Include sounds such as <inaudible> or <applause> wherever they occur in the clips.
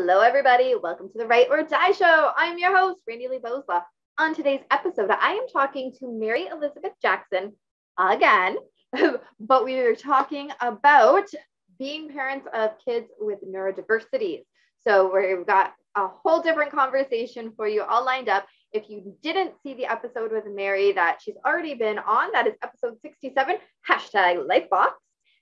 Hello, everybody. Welcome to the Write or Die Show. I'm your host, Randi Lee Bowslaugh. On today's episode, I am talking to Mary Elizabeth Jackson again, <laughs> but we are talking about being parents of kids with neurodiversities. So we've got a whole different conversation for you all lined up. If you didn't see the episode with Mary that she's already been on, that is episode 67, hashtag Lifebox.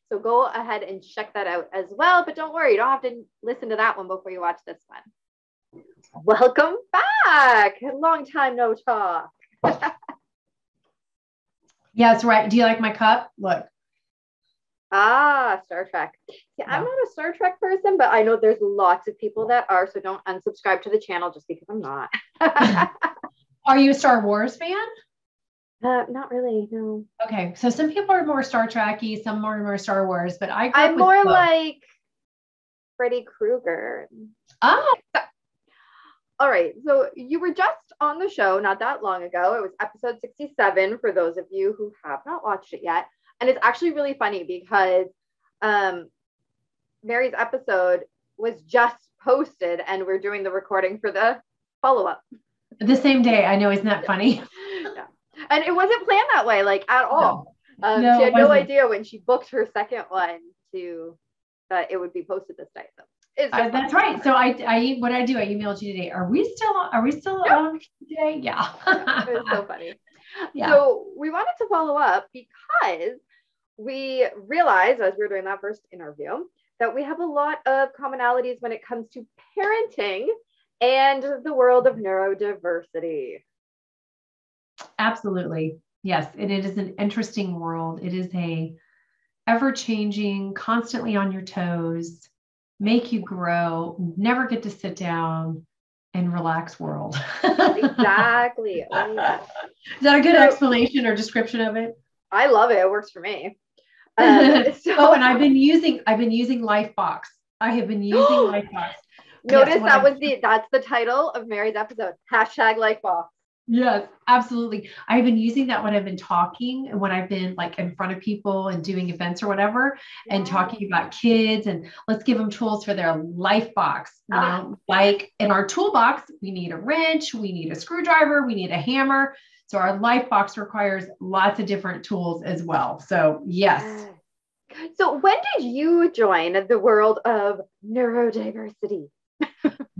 So go ahead and check that out as well. But don't worry, you don't have to listen to that one before you watch this one. Welcome back. Long time no talk. <laughs> yes, right. Do you like my cup? Look. Ah, Star Trek. Yeah, I'm not a Star Trek person, but I know there's lots of people that are. So don't unsubscribe to the channel just because I'm not. <laughs> <laughs> are you a Star Wars fan? Uh, not really, no. Okay, so some people are more Star Trekky, some more more Star Wars, but I I'm more both. like Freddy Krueger. Oh. All right, so you were just on the show not that long ago. It was episode 67 for those of you who have not watched it yet. And it's actually really funny because um, Mary's episode was just posted and we're doing the recording for the follow up. The same day. I know, isn't that funny? <laughs> and it wasn't planned that way, like at all. No. Um, no, she had no idea when she booked her second one to that it would be posted this day. So uh, that's right. So I, I, what I do, I emailed you today. Are we still, are we still yep. on today? Yeah. it was so funny. <laughs> Yeah. So we wanted to follow up because we realized as we were doing that first interview that we have a lot of commonalities when it comes to parenting and the world of neurodiversity. Absolutely. Yes, And it is an interesting world. It is a ever changing, constantly on your toes, make you grow, never get to sit down and relax world. exactly. <laughs> Oh, yeah. Is that a good explanation or description of it? I love it. It works for me. <laughs> Um, so- oh, and I've been using I've been using Lifebox. I have been using <gasps> Lifebox. Notice yes, that was the that's the title of Mary's episode. Hashtag Lifebox. Yes, absolutely. I've been using that when I've been talking and when I've been like in front of people and doing events or whatever yeah. and talking about kids and let's give them tools for their life box. You ah. know, like in our toolbox, we need a wrench, we need a screwdriver, we need a hammer. So our life box requires lots of different tools as well. So, yes. So, when did you join the world of neurodiversity?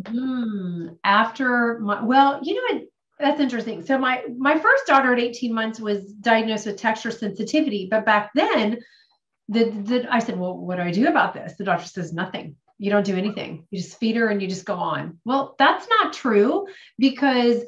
Hmm. after my, well, you know, that's interesting. So my my first daughter at 18 months was diagnosed with texture sensitivity, but back then, the, the I said, "Well, what do I do about this?" The doctor says, "Nothing. You don't do anything. You just feed her and you just go on." Well, that's not true because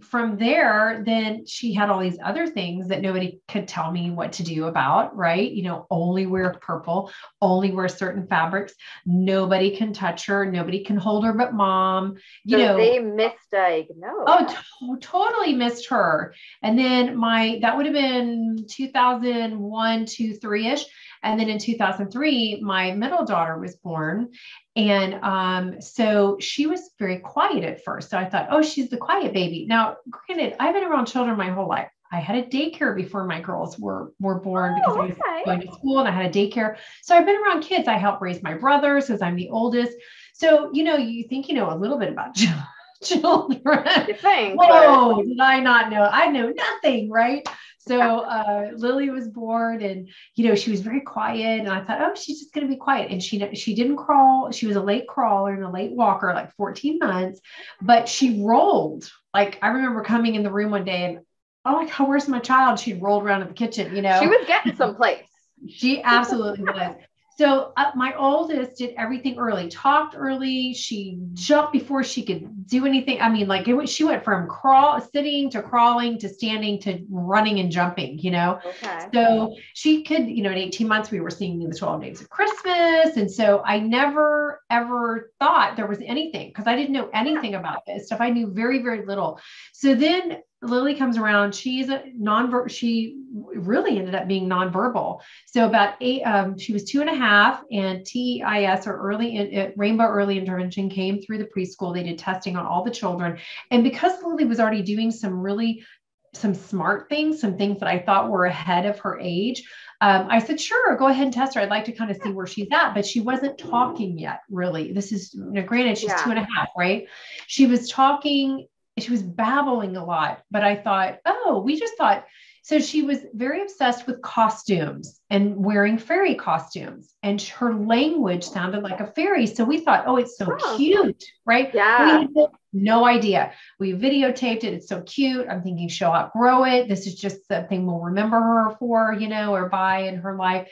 from there, then she had all these other things that nobody could tell me what to do about, right? You know, only wear purple, only wear certain fabrics. Nobody can touch her. Nobody can hold her but mom. You so know, they misdiagnosed. Oh, to- totally missed her. And then my, that would have been 2001, two, three ish. And then in 2003, my middle daughter was born. And um, so she was very quiet at first. So I thought, oh, she's the quiet baby. Now, granted, I've been around children my whole life. I had a daycare before my girls were were born oh, because I was going to school and I had a daycare. So I've been around kids. I helped raise my brothers because I'm the oldest. So you know, you think you know a little bit about <laughs> children. You think? Whoa! Did I not know? I know nothing, right? So <laughs> uh, Lily was born, and you know she was very quiet, and I thought, oh, she's just going to be quiet. And she she didn't crawl. She was a late crawler and a late walker, like 14 months, but she rolled. Like I remember coming in the room one day, and oh my god, where's my child? She rolled around in the kitchen. You know, she was getting someplace. she absolutely was. So uh, my oldest did everything early, talked early. She jumped before she could do anything. I mean, like it, was, she went from crawl, sitting to crawling to standing to running and jumping. You know. Okay. So she could, you know, in 18 months we were singing the 12 days of Christmas, and so I never ever thought there was anything because I didn't know anything about this stuff. I knew very very little. So then Lily comes around. She's a non she really ended up being nonverbal. So about eight, um, she was two and a half, and TIS or early in, uh, Rainbow Early Intervention came through the preschool. They did testing on all the children, and because Lily was already doing some really some smart things, some things that I thought were ahead of her age. um, I said, sure, go ahead and test her. I'd like to kind of see where she's at, but she wasn't talking yet, really. This is, you know, granted, she's yeah. two and a half, right? She was talking, she was babbling a lot, but I thought, oh, we just thought, so she was very obsessed with costumes and wearing fairy costumes, and her language sounded like a fairy. So we thought, oh, it's so oh. cute, right? Yeah. no idea. We videotaped it. It's so cute. I'm thinking she'll outgrow it. This is just something we'll remember her for, you know, or by in her life.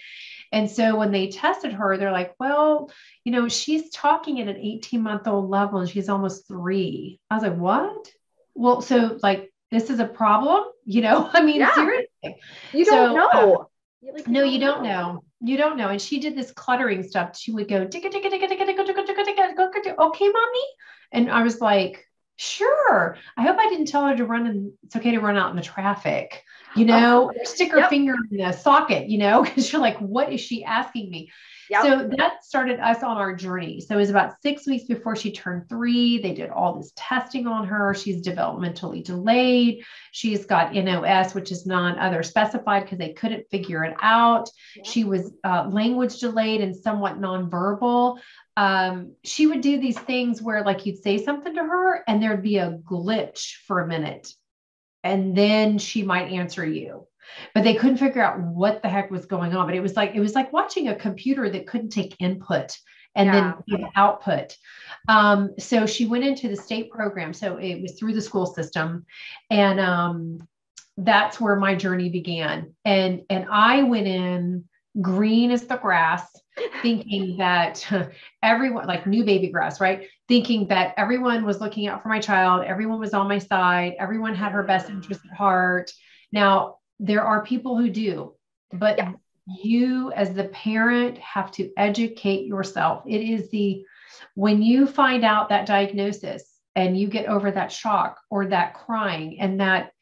And so when they tested her, they're like, well, you know, she's talking at an 18 month old level and she's almost three. I was like, what? Well, so like this is a problem you know? <laughs> I mean yeah. seriously. You don't so, know. Um, like, no you don't know. know. you don't know. And she did this cluttering stuff. She would go ticka ticka ticka ticka ticka ticka ticka ticka ticka okay mommy? And i was like sure. I hope i didn't tell her to run and it's okay to run out in the traffic you know? or stick her yep. finger in the socket you know? <laughs> Because you're like what is she asking me Yep. So that started us on our journey. So it was about six weeks before she turned three. They did all this testing on her. She's developmentally delayed. She's got NOS, which is non other specified because they couldn't figure it out. Yep. She was uh, language delayed and somewhat nonverbal. Um, she would do these things where, like, you'd say something to her and there'd be a glitch for a minute. And then she might answer you but they couldn't figure out what the heck was going on. But it was like it was like watching a computer that couldn't take input and yeah. then give output. Um, so she went into the state program. So it was through the school system, and um, that's where my journey began. And and I went in green as the grass, thinking that <laughs> everyone like new baby grass, right? Thinking that everyone was looking out for my child, everyone was on my side, everyone had her best interest at heart. Now there are people who do, but yeah. you as the parent have to educate yourself. It is the when you find out that diagnosis and you get over that shock or that crying and that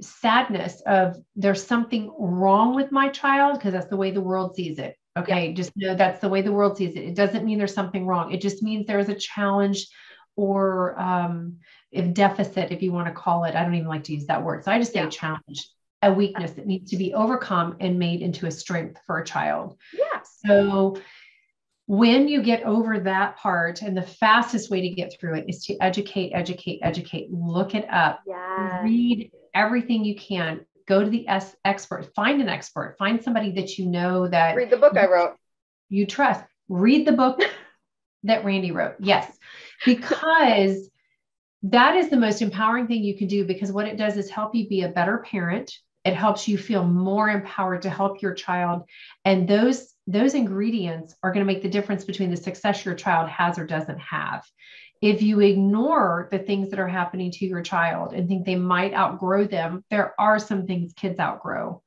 sadness of there's something wrong with my child because that's the way the world sees it. Okay, yeah. just know that's the way the world sees it. It doesn't mean there's something wrong. It just means there's a challenge or um, if deficit, if you want to call it. I don't even like to use that word. So I just say yeah. challenge a weakness that needs to be overcome and made into a strength for a child. Yeah. So when you get over that part, and the fastest way to get through it is to educate, educate, educate, look it up, yes. read everything you can, go to the S- expert, find an expert, find somebody that you know that read the book I wrote. You trust. Read the book that Randi wrote. Yes. Because that is the most empowering thing you can do because what it does is help you be a better parent it helps you feel more empowered to help your child and those those ingredients are going to make the difference between the success your child has or doesn't have if you ignore the things that are happening to your child and think they might outgrow them there are some things kids outgrow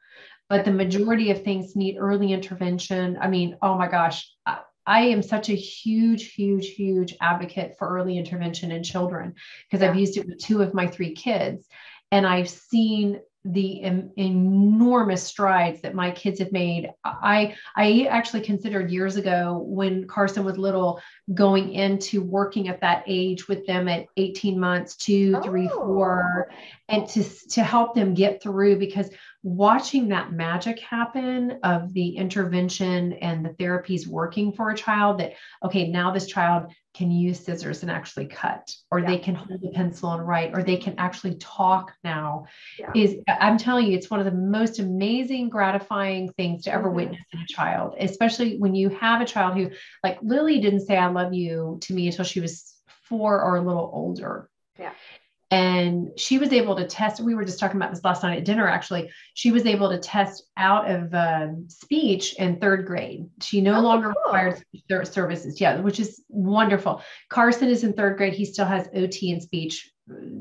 but the majority of things need early intervention i mean oh my gosh I am such a huge, huge, huge advocate for early intervention in children because yeah. I've used it with two of my three kids. And I've seen the enormous strides that my kids have made. I I actually considered years ago when Carson was little going into working at that age with them at 18 months, two, oh. three, four, oh. and to to help them get through because watching that magic happen of the intervention and the therapies working for a child that okay now this child can use scissors and actually cut or yeah. they can hold a pencil and write or they can actually talk now yeah. is i'm telling you it's one of the most amazing gratifying things to ever mm-hmm. witness in a child especially when you have a child who like lily didn't say i love you to me until she was four or a little older yeah and she was able to test we were just talking about this last night at dinner actually. She was able to test out of um, speech in third grade. She no oh, longer cool. requires services. Yeah which is wonderful. Carson is in third grade. He still has ot and speech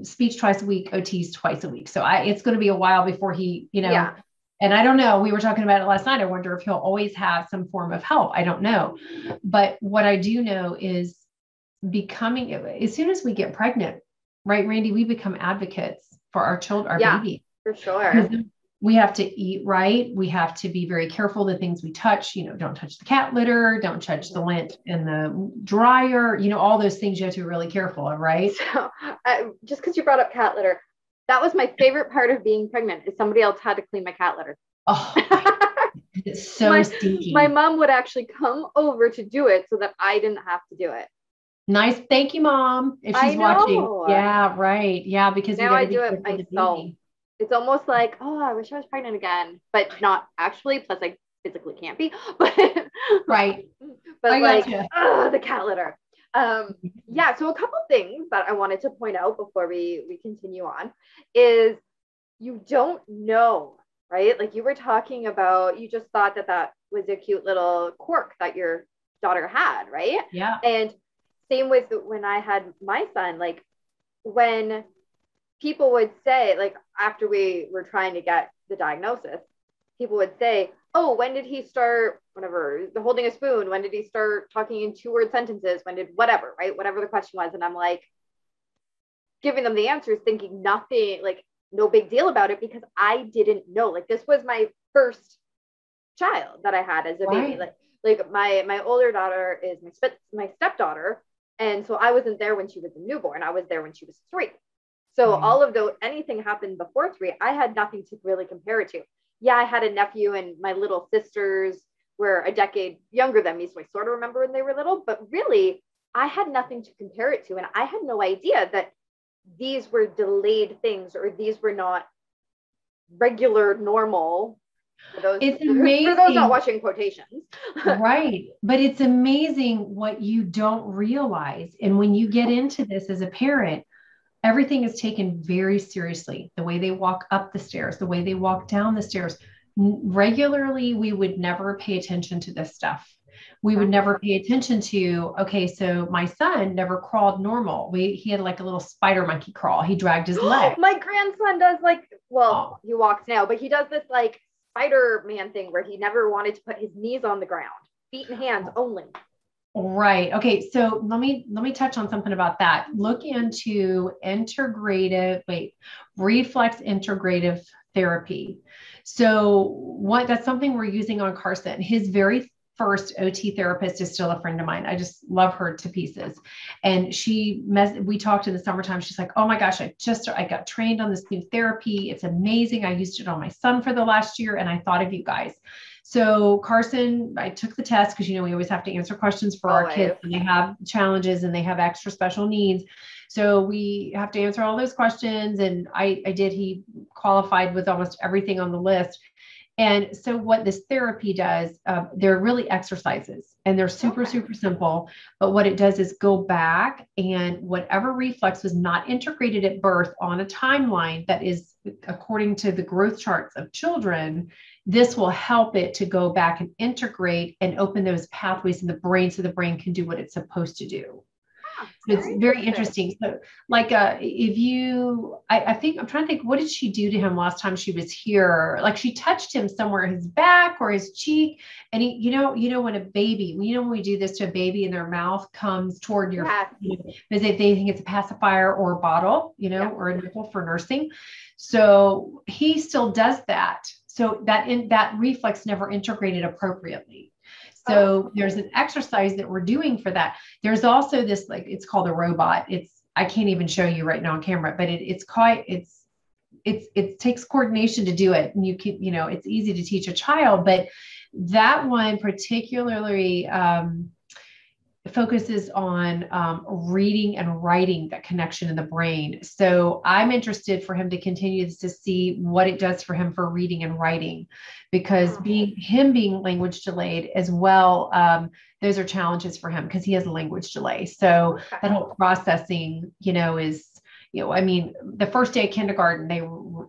speech twice a week ots twice a week. So I, it's going to be a while before he you know. Yeah. and i don't know we were talking about it last night. I wonder if he'll always have some form of help. I don't know. But what i do know is becoming as soon as we get pregnant right, Randi? We become advocates for our children, our yeah, baby. For sure. We have to eat right. We have to be very careful the things we touch. You know, don't touch the cat litter, don't touch the lint in the dryer. You know, all those things you have to be really careful of, right? So, uh, just because you brought up cat litter, that was my favorite part of being pregnant. Is somebody else had to clean my cat litter. Oh, <laughs> It's so my, stinky. My mom would actually come over to do it so that I didn't have to do it. Nice. Thank you, mom. If she's watching. Yeah, right. Yeah, because now I do it myself. It's almost like, oh, I wish I was pregnant again, but not actually. Plus, I physically can't be. <laughs> But right. <laughs> But I like, oh, the cat litter. Um, yeah. So a couple things that I wanted to point out before we we continue on is you don't know, right? Like you were talking about, you just thought that that was a cute little quirk that your daughter had, right? Yeah. And same with when I had my son, like when people would say, like after we were trying to get the diagnosis, people would say, Oh, when did he start, whatever, holding a spoon? When did he start talking in two word sentences? When did whatever, right? Whatever the question was. And I'm like, giving them the answers, thinking nothing, like no big deal about it because I didn't know. Like this was my first child that I had as a right. baby. Like like my my older daughter is my my stepdaughter, and so I wasn't there when she was a newborn. I was there when she was three. So mm-hmm. all of those anything happened before three, I had nothing to really compare it to. Yeah, I had a nephew and my little sisters were a decade younger than me, so I sort of remember when they were little. But really, I had nothing to compare it to, and I had no idea that these were delayed things or these were not regular normal for those, it's amazing. for those not watching quotations. <laughs> Right but it's amazing what you don't realize and when you get into this as a parent everything is taken very seriously. The way they walk up the stairs the way they walk down the stairs. Regularly we would never pay attention to this stuff. We would never pay attention to okay so my son never crawled normal. We he had like a little spider monkey crawl. He dragged his <gasps> leg. My grandson does like well he walks now but he does this like spider man thing where he never wanted to put his knees on the ground feet and hands only. Right. Okay so let me let me touch on something about that. Look into integrative wait reflex integrative therapy. So what that's something we're using on carson. His very first OT therapist is still a friend of mine. I just love her to pieces. And she, mes- we talked in the summertime. She's like, oh my gosh, I just, I got trained on this new therapy. It's amazing. I used it on my son for the last year and I thought of you guys. So Carson, I took the test because, you know, we always have to answer questions for our kids and they have challenges and they have extra special needs. So we have to answer all those questions. And I, I did, he qualified with almost everything on the list. And so, what this therapy does, uh, they're really exercises and they're super, okay. super simple. But what it does is go back and whatever reflex was not integrated at birth on a timeline that is according to the growth charts of children, this will help it to go back and integrate and open those pathways in the brain so the brain can do what it's supposed to do it's very interesting. So, like, uh, if you, I, I, think I'm trying to think, what did she do to him last time she was here? Like, she touched him somewhere, his back or his cheek, and he, you know, you know, when a baby, you know, when we do this to a baby and their mouth comes toward your, yeah. you know, because they, they think it's a pacifier or a bottle, you know, yeah. or a nipple for nursing. So he still does that. So that in that reflex never integrated appropriately. So there's an exercise that we're doing for that. There's also this like it's called a robot. It's I can't even show you right now on camera, but it, it's quite it's it's it takes coordination to do it, and you can you know it's easy to teach a child, but that one particularly um, focuses on um, reading and writing that connection in the brain. So I'm interested for him to continue to see what it does for him for reading and writing, because being him being language delayed as well, um, those are challenges for him because he has a language delay. So that whole processing, you know, is you know, I mean, the first day of kindergarten, they,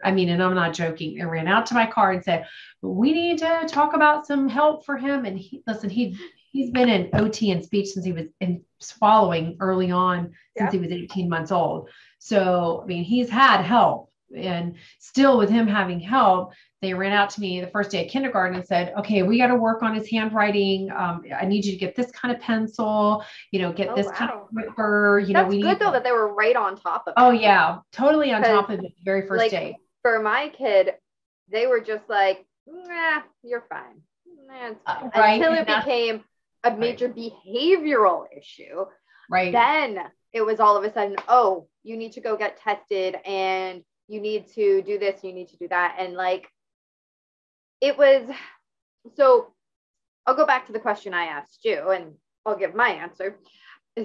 I mean, and I'm not joking, they ran out to my car and said, we need to talk about some help for him. And he, listen, he, he's been in OT and speech since he was in swallowing early on since yeah. he was 18 months old. So, I mean, he's had help. And still, with him having help, they ran out to me the first day of kindergarten and said, "Okay, we got to work on his handwriting. Um, I need you to get this kind of pencil. You know, get oh, this wow. kind of paper. You That's know, we good though that they were right on top of. It. Oh yeah, totally on top of it the very first like, day. For my kid, they were just like, "Nah, you're fine." Nah, fine. Uh, right. Until it became a major right. behavioral issue. Right. Then it was all of a sudden, oh, you need to go get tested and you need to do this, you need to do that. And like it was So I'll go back to the question I asked you and I'll give my answer.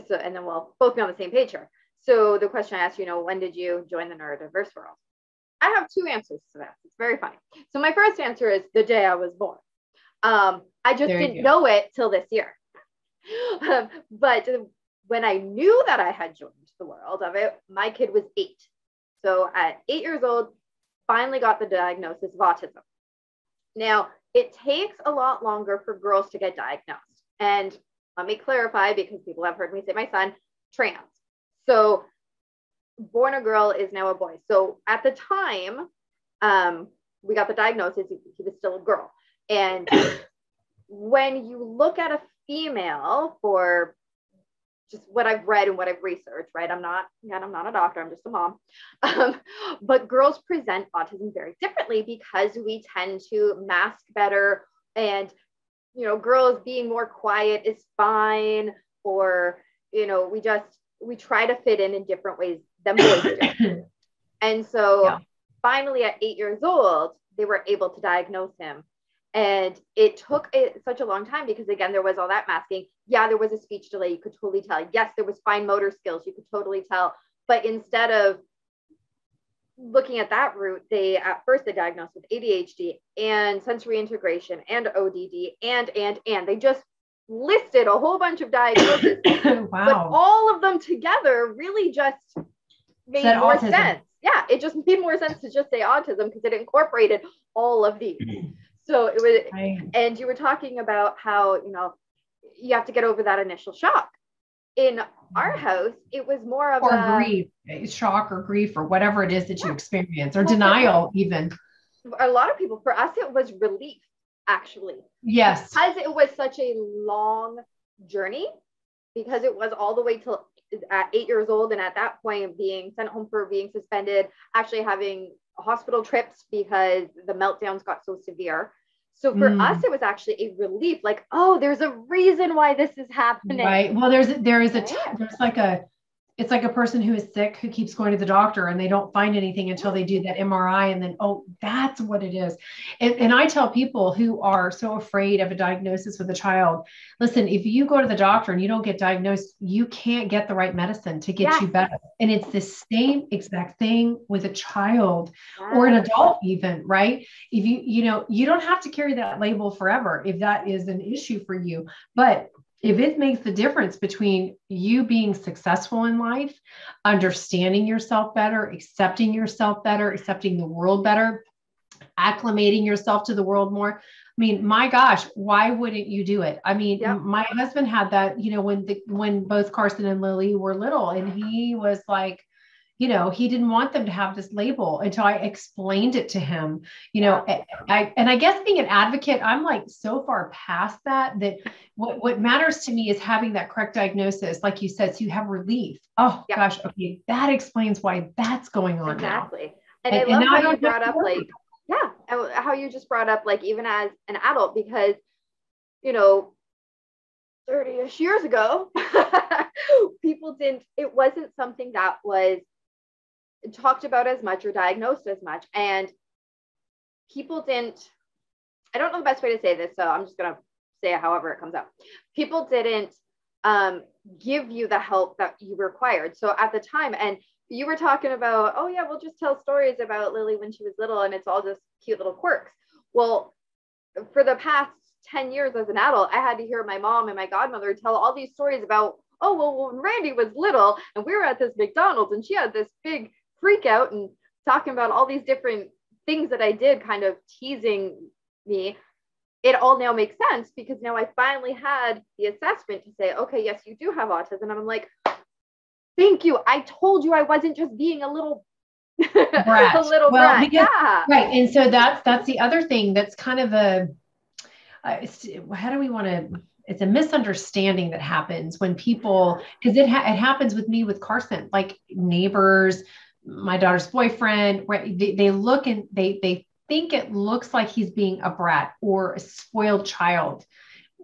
So, and then we'll both be on the same page here. So the question I asked you, you know, when did you join the neurodiverse world? I have two answers to that. It's very funny. So my first answer is the day I was born. Um, I just there didn't know it till this year. <laughs> um, but when I knew that I had joined the world of it, my kid was eight. So at eight years old, finally got the diagnosis of autism. Now, it takes a lot longer for girls to get diagnosed. And let me clarify because people have heard me say my son, trans. So born a girl is now a boy. So at the time um, we got the diagnosis, he, he was still a girl. And when you look at a female for just what I've read and what I've researched, right? I'm not, again, I'm not a doctor, I'm just a mom. Um, but girls present autism very differently because we tend to mask better and, you know, girls being more quiet is fine, or, you know, we just, we try to fit in in different ways than boys do. <coughs> and so yeah. finally at eight years old, they were able to diagnose him and it took a, such a long time because, again, there was all that masking. Yeah, there was a speech delay. You could totally tell. Yes, there was fine motor skills. You could totally tell. But instead of looking at that route, they at first they diagnosed with ADHD and sensory integration and ODD and, and, and. They just listed a whole bunch of diagnoses. <coughs> wow. But all of them together really just made Said more autism. sense. Yeah, it just made more sense to just say autism because it incorporated all of these. <clears throat> So it was, right. and you were talking about how, you know, you have to get over that initial shock. In our mm-hmm. house, it was more of or a grief, shock or grief or whatever it is that you experience or well, denial, even. A lot of people, for us, it was relief, actually. Yes. Because it was such a long journey, because it was all the way till at eight years old. And at that point, being sent home for being suspended, actually having hospital trips because the meltdowns got so severe. So for mm. us, it was actually a relief. Like, oh, there's a reason why this is happening. Right. Well, there's there is a there's like a it's like a person who is sick who keeps going to the doctor and they don't find anything until they do that MRI and then oh that's what it is. And, and I tell people who are so afraid of a diagnosis with a child, listen, if you go to the doctor and you don't get diagnosed, you can't get the right medicine to get yes. you better. And it's the same exact thing with a child yes. or an adult even, right? If you you know, you don't have to carry that label forever if that is an issue for you, but if it makes the difference between you being successful in life, understanding yourself better, accepting yourself better, accepting the world better, acclimating yourself to the world more. I mean, my gosh, why wouldn't you do it? I mean, my husband had that, you know, when the when both Carson and Lily were little, and he was like, you know he didn't want them to have this label until i explained it to him you know I, and i guess being an advocate i'm like so far past that that what, what matters to me is having that correct diagnosis like you said so you have relief oh yeah. gosh okay that explains why that's going on exactly now. and, and, i love and how you brought up like yeah how you just brought up like even as an adult because you know 30ish years ago <laughs> people didn't it wasn't something that was talked about as much or diagnosed as much. And people didn't, I don't know the best way to say this, so I'm just going to say it however it comes out. People didn't um, give you the help that you required. So at the time, and you were talking about, oh, yeah, we'll just tell stories about Lily when she was little and it's all just cute little quirks. Well, for the past 10 years as an adult, I had to hear my mom and my godmother tell all these stories about, oh, well, when Randi was little and we were at this McDonald's and she had this big freak out and talking about all these different things that I did, kind of teasing me, it all now makes sense because now I finally had the assessment to say, okay, yes, you do have autism. And I'm like, thank you. I told you I wasn't just being a little <laughs> brat. a little well, brat. Because, yeah. Right. And so that's that's the other thing that's kind of a uh, how do we want to it's a misunderstanding that happens when people because it ha- it happens with me with Carson like neighbors my daughter's boyfriend they, they look and they they think it looks like he's being a brat or a spoiled child.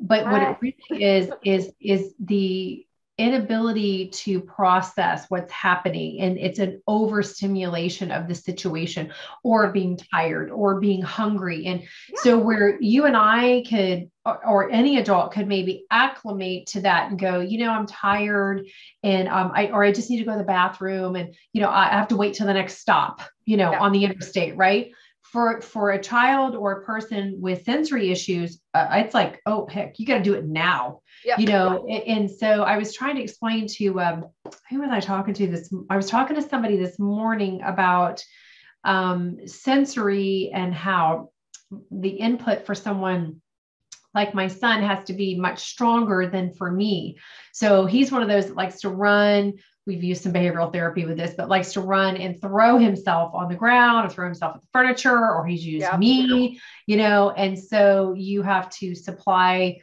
But what it really is is is the inability to process what's happening and it's an overstimulation of the situation or being tired or being hungry. And yeah. so where you and i could or, or, any adult could maybe acclimate to that and go you know i'm tired and um, i or i just need to go to the bathroom and you know i have to wait till the next stop you know yeah. on the interstate right for for a child or a person with sensory issues uh, it's like oh heck you got to do it now yep. you know and, and, so i was trying to explain to um who was i talking to this i was talking to somebody this morning about um sensory and how the input for someone like my son has to be much stronger than for me. So he's one of those that likes to run. We've used some behavioral therapy with this, but likes to run and throw himself on the ground or throw himself at the furniture, or he's used yeah. me, you know, and so you have to supply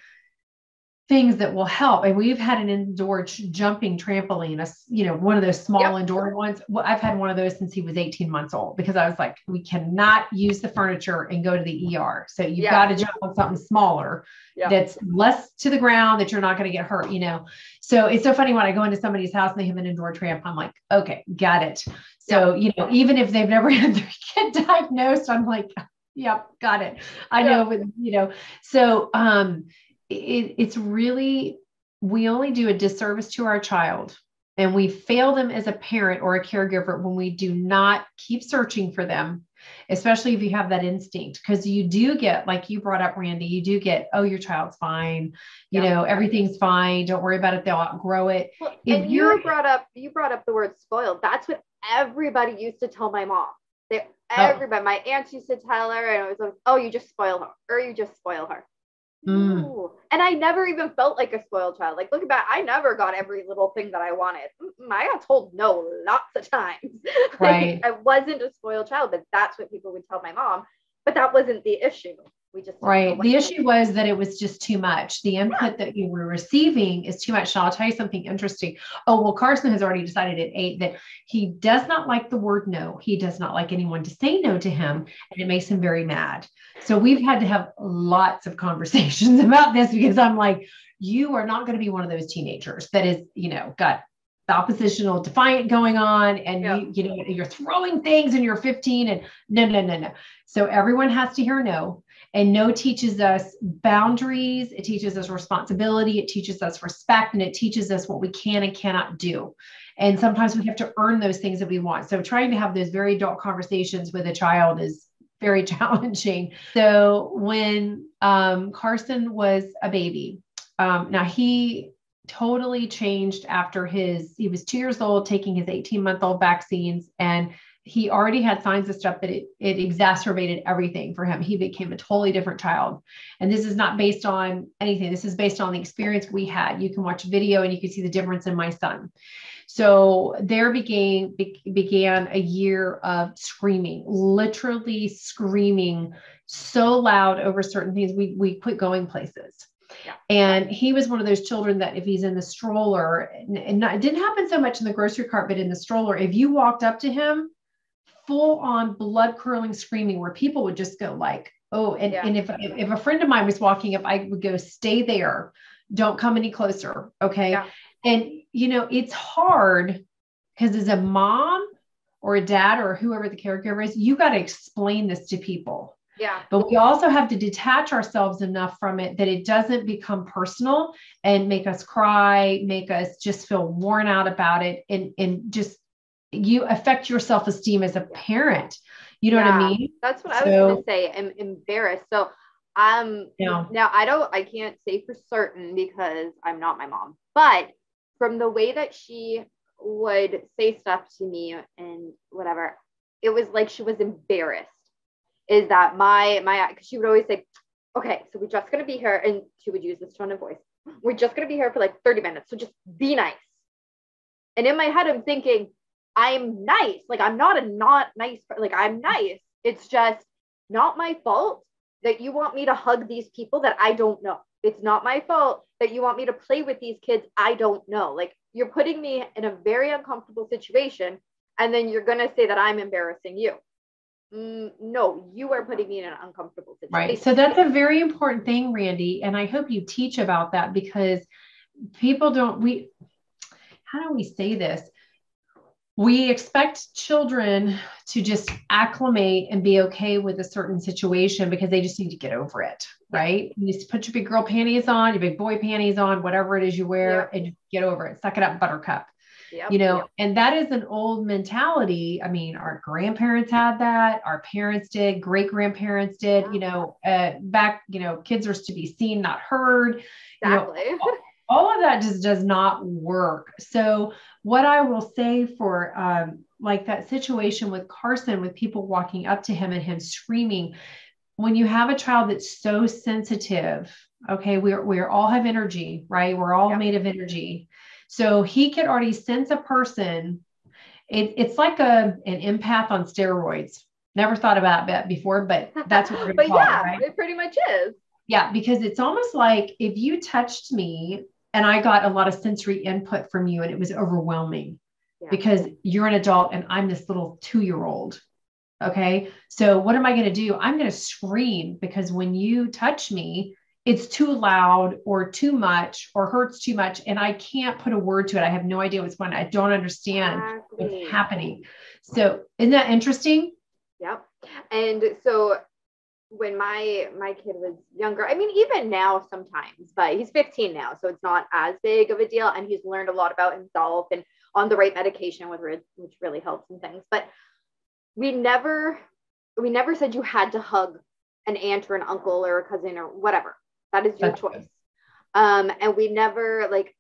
things that will help. And we've had an indoor jumping trampoline, a, you know, one of those small yep. indoor ones. Well, I've had one of those since he was 18 months old because I was like, we cannot use the furniture and go to the ER. So you've yeah. got to jump on something smaller yeah. that's less to the ground that you're not going to get hurt, you know. So it's so funny when I go into somebody's house and they have an indoor tramp, I'm like, okay, got it. So, you know, even if they've never <laughs> had their kid diagnosed, I'm like, yep, got it. I know, you know. So um it, it's really we only do a disservice to our child and we fail them as a parent or a caregiver when we do not keep searching for them especially if you have that instinct. Because you do get like you brought up randi you do get oh your child's fine. You yeah. know everything's fine. Don't worry about it. They'll outgrow it. Well, and you brought up you brought up the word spoiled. That's what everybody used to tell my mom. They, oh. everybody oh. my aunts used to tell her and it was like oh you just spoil her or you just spoil her Mm. And I never even felt like a spoiled child. Like, look back, I never got every little thing that I wanted. I got told no lots of times. <laughs> Right. like, I wasn't a spoiled child, but that's what people would tell my mom. But that wasn't the issue we just right. the issue was that it was just too much. The input that you were receiving is too much. And i'll tell you something interesting? Oh well carson has already decided at eight that he does not like the word no. He does not like anyone to say no to him and it makes him very mad. So we've had to have lots of conversations <laughs> about this because i'm like you are not going to be one of those teenagers that is you know got the oppositional defiant going on and yeah. you, you know you're throwing things and you're 15 and no no no no. So everyone has to hear no and no teaches us boundaries, it teaches us responsibility, it teaches us respect, and it teaches us what we can and cannot do. And sometimes we have to earn those things that we want. So trying to have those very adult conversations with a child is very <laughs> challenging. So when um, Carson was a baby, um, now he totally changed after his he was two years old taking his 18 month old vaccines and he already had signs of stuff that it, it exacerbated everything for him. He became a totally different child. And this is not based on anything. This is based on the experience we had. You can watch video and you can see the difference in my son. So there began be, began a year of screaming, literally screaming so loud over certain things. We we quit going places. Yeah. And he was one of those children that if he's in the stroller, and, not, it didn't happen so much in the grocery cart, but in the stroller, if you walked up to him, full on blood curdling screaming where people would just go like, oh, and, yeah. and if, if a friend of mine was walking up, I would go, stay there. Don't come any closer. Okay. Yeah. And, you know, it's hard because as a mom or a dad or whoever the caregiver is, you got to explain this to people. Yeah. But we also have to detach ourselves enough from it that it doesn't become personal and make us cry, make us just feel worn out about it and, and just you affect your self-esteem as a parent. You know yeah, what i mean? That's what so, i was going to say. I'm embarrassed. So um yeah. now i don't i can't say for certain because i'm not my mom but from the way that she would say stuff to me and whatever it was like she was embarrassed. Is that my my she would always say okay so we're just going to be here and she would use this tone of voice. We're just going to be here for like 30 minutes so just be nice. And in my head i'm thinking I'm nice. Like I'm not a not nice, like I'm nice. It's just not my fault that you want me to hug these people that I don't know. It's not my fault that you want me to play with these kids I don't know. Like you're putting me in a very uncomfortable situation and then you're going to say that I'm embarrassing you. Mm, no, you are putting me in an uncomfortable situation. Right. So that's a very important thing, Randi. And I hope you teach about that because people don't, we, how do we say this? We expect children to just acclimate and be okay with a certain situation because they just need to get over it, right? You just put your big girl panties on, your big boy panties on, whatever it is you wear, and get over it. Suck it up, buttercup. Yep, you know, yep. and that is an old mentality. I mean, our grandparents had that, our parents did, great grandparents did, you know, uh, back, you know, kids are to be seen, not heard. Exactly. You know, all, of that just does not work. So, what I will say for um, like that situation with Carson, with people walking up to him and him screaming, when you have a child that's so sensitive, okay, we're, we all have energy, right? We're all yep. made of energy so he could already sense a person. It, it's like a an empath on steroids. Never thought about that before, but <laughs> that's what we're but yeah, it, right? it pretty much is. Yeah, because it's almost like if you touched me and I got a lot of sensory input from you and it was overwhelming yeah. because you're an adult and I'm this little two year old. Okay. So what am I going to do? I'm going to scream because when you touch me, it's too loud or too much or hurts too much and i can't put a word to it i have no idea what's going on i don't understand exactly. what's happening so isn't that interesting yep and so when my my kid was younger i mean even now sometimes but he's 15 now so it's not as big of a deal and he's learned a lot about himself and on the right medication with which really helps and things but we never we never said you had to hug an aunt or an uncle or a cousin or whatever that is your That's choice. Um, and we never like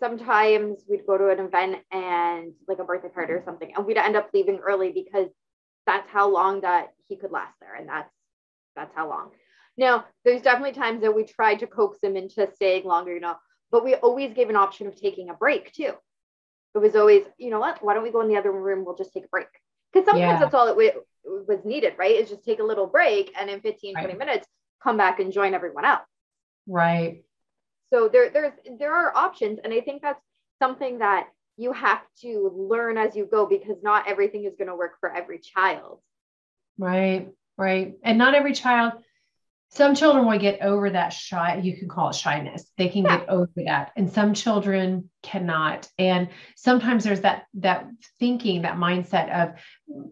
sometimes we'd go to an event and like a birthday party or something, and we'd end up leaving early because that's how long that he could last there, and that's that's how long. Now, there's definitely times that we tried to coax them into staying longer, you know, but we always gave an option of taking a break too. It was always, you know what, why don't we go in the other room? We'll just take a break. Because sometimes yeah. that's all it, w- was needed, right? Is just take a little break and in 15, right. 20 minutes, come back and join everyone else. Right. So there, there's there are options, and I think that's something that you have to learn as you go because not everything is going to work for every child. Right. Right. And not every child some children will get over that shy you can call it shyness. They can yeah. get over that. And some children cannot. And sometimes there's that that thinking that mindset of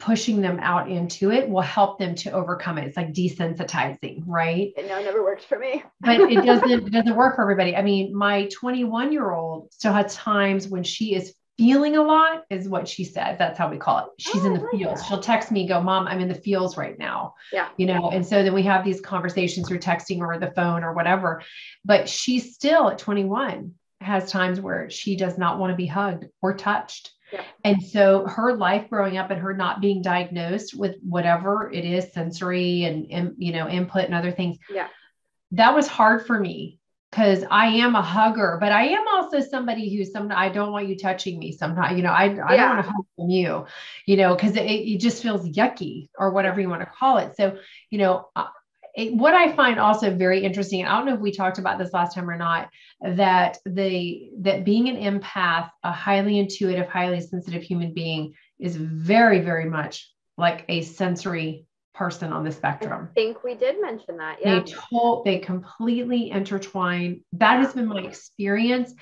pushing them out into it will help them to overcome it. It's like desensitizing right? No it never works for me. But it <laughs> doesn't it doesn't work for everybody. I mean my 21 year old still has times when she is feeling a lot is what she says. That's how we call it. She's oh, in the fields. She'll text me, go, Mom, I'm in the fields right now. Yeah. You know, and so then we have these conversations through texting or the phone or whatever. But she's still at 21 has times where she does not want to be hugged or touched. Yeah. And so her life growing up and her not being diagnosed with whatever it is, sensory and, and you know, input and other things. Yeah. That was hard for me because I am a hugger, but I am also somebody who's some I don't want you touching me sometimes, you know, I, I yeah. don't want to hug from you, you know, because it, it just feels yucky or whatever you want to call it. So, you know, uh, it, what I find also very interesting, I don't know if we talked about this last time or not, that the that being an empath, a highly intuitive, highly sensitive human being is very, very much like a sensory person on the spectrum. I think we did mention that. Yeah. They told they completely intertwine. That has been my experience.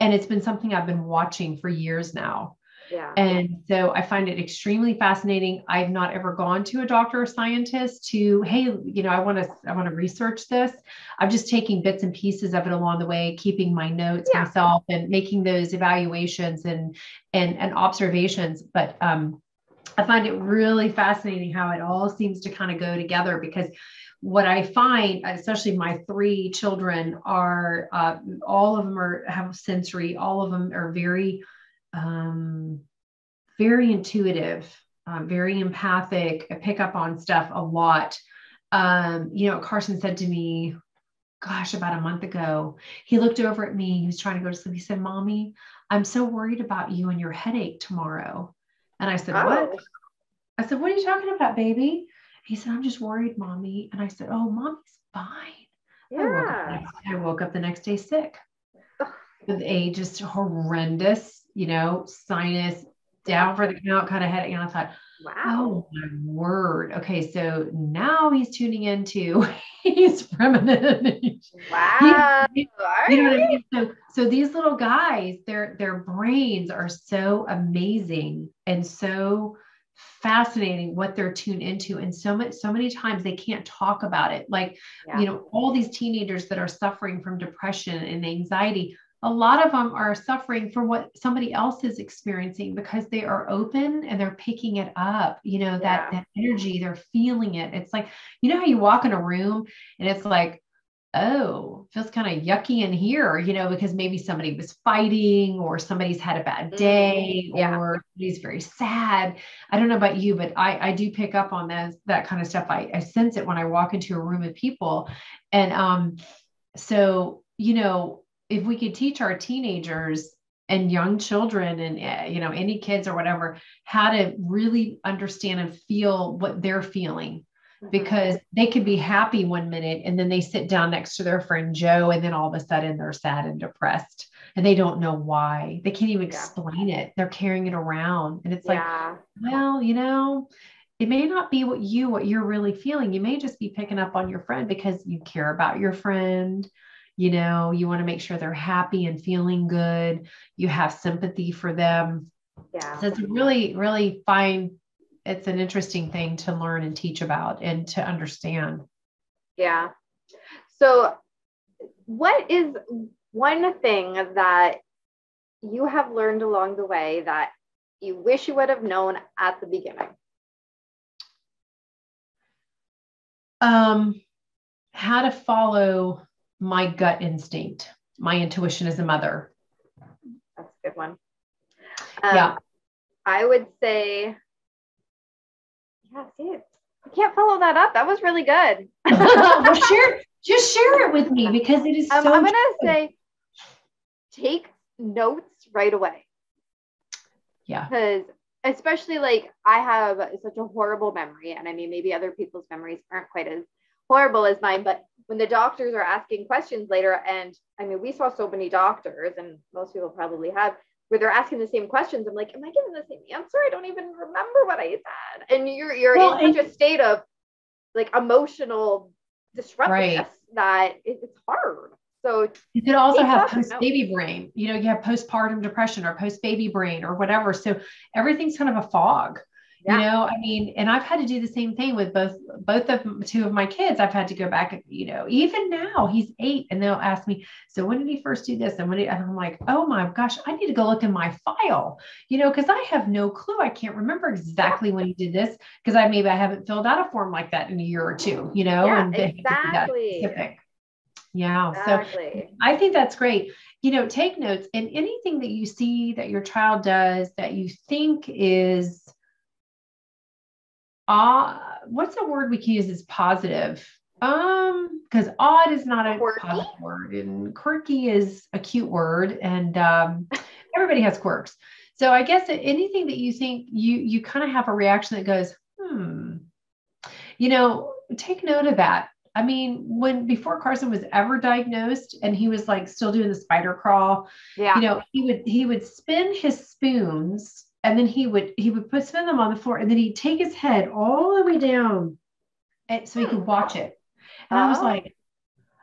And it's been something I've been watching for years now. Yeah. And so I find it extremely fascinating. I've not ever gone to a doctor or scientist to, hey, you know, I want to I want to research this. I'm just taking bits and pieces of it along the way, keeping my notes yeah. myself and making those evaluations and and and observations. But um I find it really fascinating how it all seems to kind of go together because what I find, especially my three children, are uh, all of them are have sensory. All of them are very, um, very intuitive, uh, very empathic. I pick up on stuff a lot. Um, you know, Carson said to me, "Gosh, about a month ago, he looked over at me. He was trying to go to sleep. He said, "Mommy, I'm so worried about you and your headache tomorrow." And I said, oh. What? I said, What are you talking about, baby? He said, I'm just worried, mommy. And I said, Oh, mommy's fine. Yeah. I, woke up I woke up the next day sick with a just horrendous, you know, sinus down for the count, kind of heading. And I thought, Wow. oh my word. Okay, so now he's tuning into <laughs> he's premonition. Wow. You, <laughs> All you know what I mean? So, so these little guys, their their brains are so amazing and so fascinating what they're tuned into and so much so many times they can't talk about it like Yeah. you know all these teenagers that are suffering from depression and anxiety a lot of them are suffering from what somebody else is experiencing because they are open and they're picking it up you know that Yeah. that energy they're feeling it it's like you know how you walk in a room and it's like oh feels kind of yucky in here you know because maybe somebody was fighting or somebody's had a bad Mhm. day Yeah. or somebody's very sad i don't know about you but i i do pick up on that that kind of stuff i, I sense it when i walk into a room of people and um so you know if we could teach our teenagers and young children and uh, you know any kids or whatever how to really understand and feel what they're feeling Mhm. because they could be happy one minute and then they sit down next to their friend Joe and then all of a sudden they're sad and depressed and they don't know why. They can't even Yeah. explain it. They're carrying it around and it's like, well, you know, it may not be what you what you're really feeling. You may just be picking up on your friend because you care about your friend. You know, you want to make sure they're happy and feeling good. You have sympathy for them. Yeah. So it's really, really fine. It's an interesting thing to learn and teach about and to understand. Yeah. So, what is one thing that you have learned along the way that you wish you would have known at the beginning? Um, how to follow my gut instinct, my intuition as a mother. That's a good one. Um, Yeah. I would say, yeah, see, I can't follow that up. That was really good. <laughs> well, share, <laughs> just share it with me because it is Um, so. I'm going to say, take notes right away. yeah, because especially like I have such a horrible memory, and I mean maybe other people's memories aren't quite as horrible as mine, but when the doctors are asking questions later, and I mean we saw so many doctors, and most people probably have, where they're asking the same questions. I'm like, am I giving the same answer? I don't even remember what I said, and you're you're Well, in such a state of like emotional disruptness that it, it's hard. So you could also have post baby brain. You know, you have postpartum depression or post baby brain or whatever. So everything's kind of a fog. Yeah. You know, I mean, and I've had to do the same thing with both both of two of my kids. I've had to go back, you know, even now he's eight, and they'll ask me, "So when did he first do this?" And when did, and I'm like, "Oh my gosh, I need to go look in my file," you know, because I have no clue. I can't remember exactly when he did this because I maybe I haven't filled out a form like that in a year or two, you know, Yeah, and they have that exactly. Yeah. So. I think that's great. You know, take notes and anything that you see that your child does that you think is uh what's a word we can use as positive? Um, because odd is not a Quirky? positive word and quirky is a cute word and um everybody has quirks. So I guess anything that you think you you kind of have a reaction that goes, hmm, you know, take note of that. I mean, when before Carson was ever diagnosed and he was like still doing the spider crawl, yeah. you know, he would he would spin his spoons and then he would he would put spin them on the floor and then he'd take his head all the way down and so he could oh. watch it. And I was Oh. like,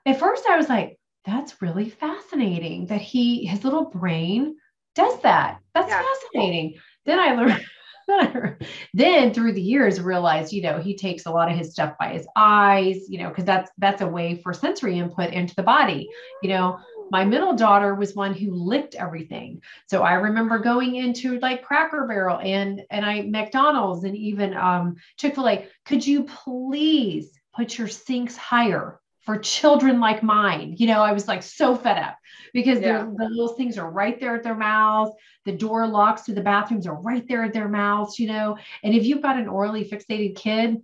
at first I was like, that's really fascinating that he his little brain does that. That's Yeah. fascinating. Then I learned <laughs> then I learned- then through the years realized, you know, he takes a lot of his stuff by his eyes, you know, because that's that's a way for sensory input into the body. You know, my middle daughter was one who licked everything. So I remember going into like Cracker Barrel and and I McDonald's and even um, Chick-fil-A, could you please put your sinks higher for children like mine? You know, I was like so fed up because Yeah. the, the little things are right there at their mouths. The door locks to the bathrooms are right there at their mouths, you know. And if you've got an orally fixated kid,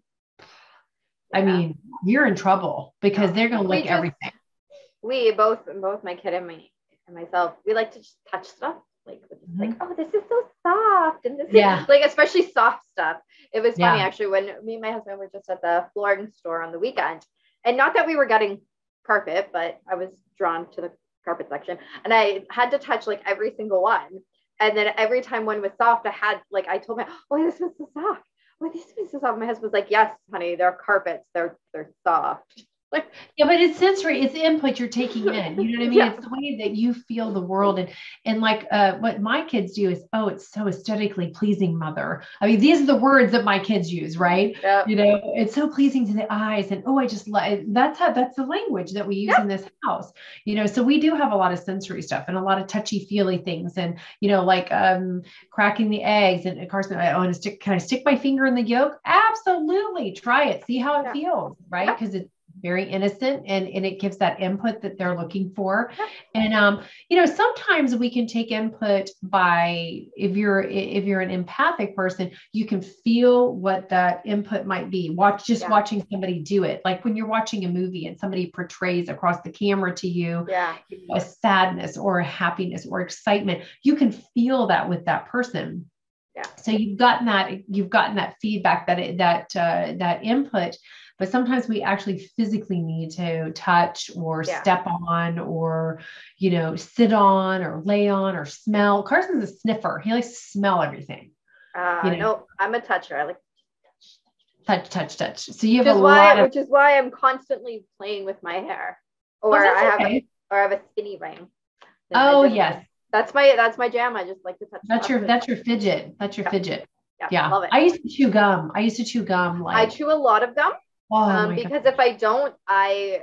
I Yeah. mean, you're in trouble because they're going to lick just- everything. We both both my kid and me and myself we like to just touch stuff like just like oh this is so soft and this Mm-hmm. Yeah. is like especially soft stuff it was funny Yeah. actually when me and my husband were just at the flooring store on the weekend and not that we were getting carpet but i was drawn to the carpet section and i had to touch like every single one And then every time one was soft, I had like I told my, oh, this was so soft. Oh, this was so soft. My husband was like, yes, honey, they're carpets. They're they're soft. Like, yeah, but it's sensory, it's input you're taking in. You know what I mean? Yeah. It's the way that you feel the world. And and like uh, what my kids do is, oh, it's so aesthetically pleasing, mother. I mean, these are the words that my kids use, right? Yep. You know, it's so pleasing to the eyes. And oh, I just like that's how that's the language that we use yep. in this house. You know, so we do have a lot of sensory stuff and a lot of touchy feely things. And you know, like um cracking the eggs. And course, I want to stick, can I stick my finger in the yolk? Absolutely. Try it. See how it yeah. feels, right? Because it's very innocent and, and it gives that input that they're looking for and um, you know sometimes we can take input by if you're if you're an empathic person you can feel what that input might be watch just yeah. watching somebody do it like when you're watching a movie and somebody portrays across the camera to you yeah. a sadness or a happiness or excitement you can feel that with that person yeah. So you've gotten that you've gotten that feedback that it, that uh, that input, but sometimes we actually physically need to touch or yeah. step on or you know sit on or lay on or smell. Carson's a sniffer. He likes to smell everything. Uh, you know? No, I'm a toucher. I like touch, touch, touch. So you have which a why, lot of, which is why I'm constantly playing with my hair, or oh, I have okay. a, or I have a skinny ring. Oh yes, that's my that's my jam. I just like to touch. That's your that's your fidget. That's your yeah. fidget. Yeah, yeah. I used to chew gum. I used to chew gum. Like I chew a lot of gum. Oh, um, because God. if I don't, I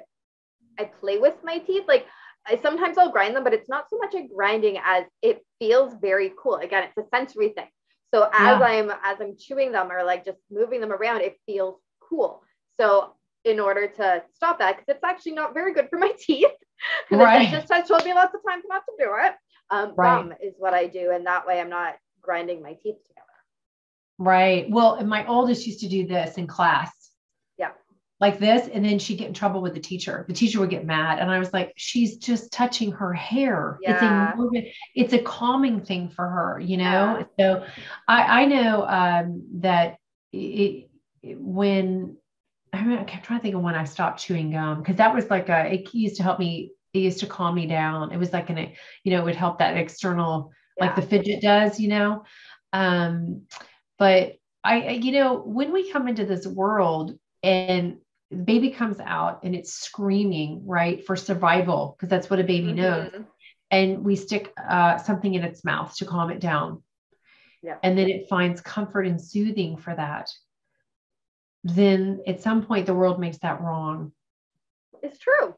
I play with my teeth. Like I sometimes I'll grind them, but it's not so much a grinding as it feels very cool. Again, it's a sensory thing. So as yeah. I'm as I'm chewing them or like just moving them around, it feels cool. So in order to stop that, because it's actually not very good for my <laughs> teeth. <laughs> Right. The dentist has told me lots of times not to do it. Um, right. Gum is what I do, and that way I'm not grinding my teeth together. Right. Well, my oldest used to do this in class. Like this, and then she'd get in trouble with the teacher. The teacher would get mad, and I was like, "She's just touching her hair. Yeah. It's a it's a calming thing for her, you know." Yeah. So, I I know um, that it, when I mean, I'm trying to think of when I stopped chewing gum because that was like a it used to help me it used to calm me down. It was like an, you know, it would help that external, yeah. like the fidget does, you know. Um, but I, you know, when we come into this world and baby comes out and it's screaming, right, for survival, because that's what a baby mm-hmm. knows. And we stick uh, something in its mouth to calm it down. Yeah. And then it finds comfort and soothing for that. Then at some point, the world makes that wrong. It's true.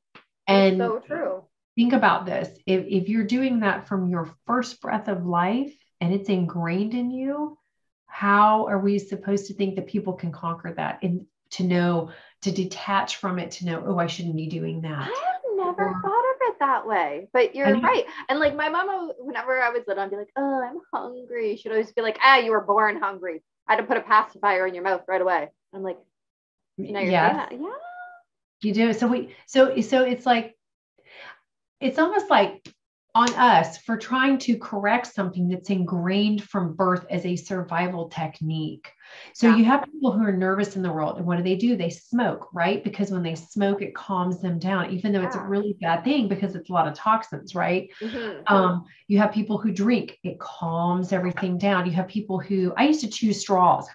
And so true. Think about this. If, if you're doing that from your first breath of life and it's ingrained in you, how are we supposed to think that people can conquer that and to know, to detach from it, to know, oh, I shouldn't be doing that? I have never or, thought of it that way, but you're right. And like my mom, whenever I was little, I'd be like, oh, I'm hungry. She'd always be like, ah, you were born hungry. I had to put a pacifier in your mouth right away. I'm like, you know, yeah. yeah you do. So we so so it's like it's almost like on us for trying to correct something that's ingrained from birth as a survival technique. So yeah. you have people who are nervous in the world, and what do they do? They smoke, right? Because when they smoke, it calms them down, even though yeah. it's a really bad thing because it's a lot of toxins, right? Mm-hmm. Um, you have people who drink, it calms everything down. You have people who I used to chew straws,